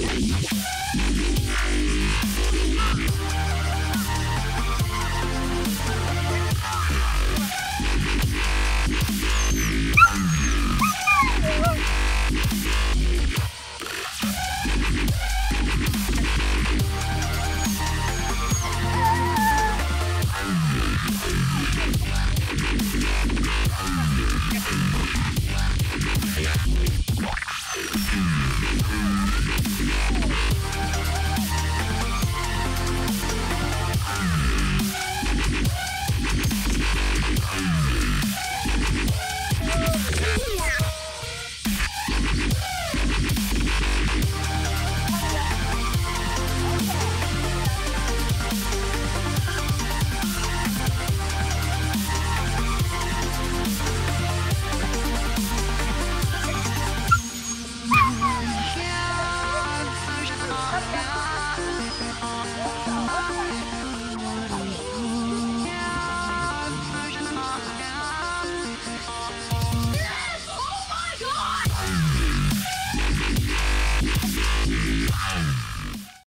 Yeah. I've got.